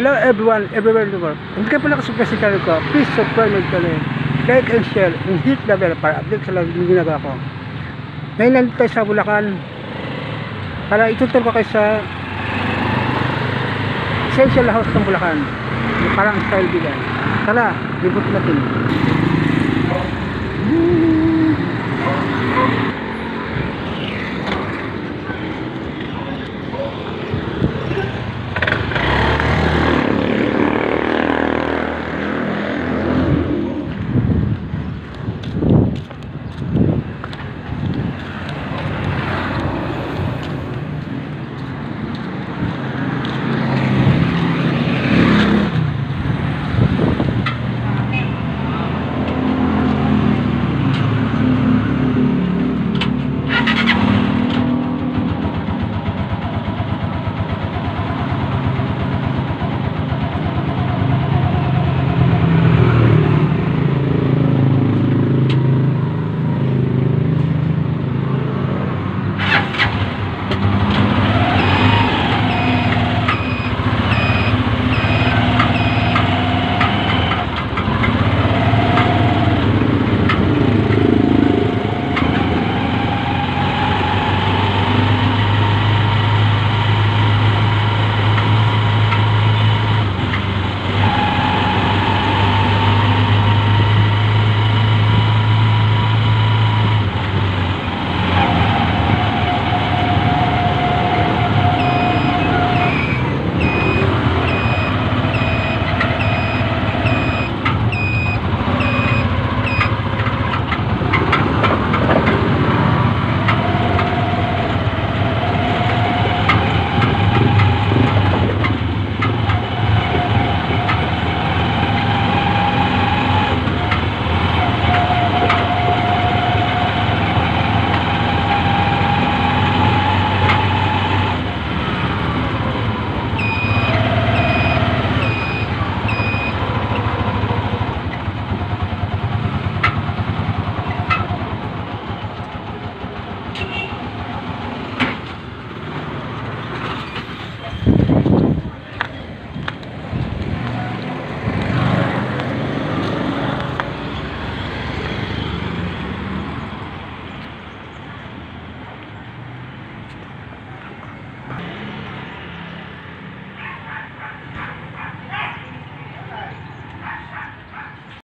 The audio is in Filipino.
Hello everyone, everywhere in the world. Kung hindi ka pala kasubscribe sa channel ko, please subscribe my channel. Like and share and hit the bell para update sa lahat ng ginagawa ko. Ngayon nandito tayo sa Bulacan para itutur ko kayo sa Essential House ng Bulacan. Parang style bigay. Tara, libot natin. Woo!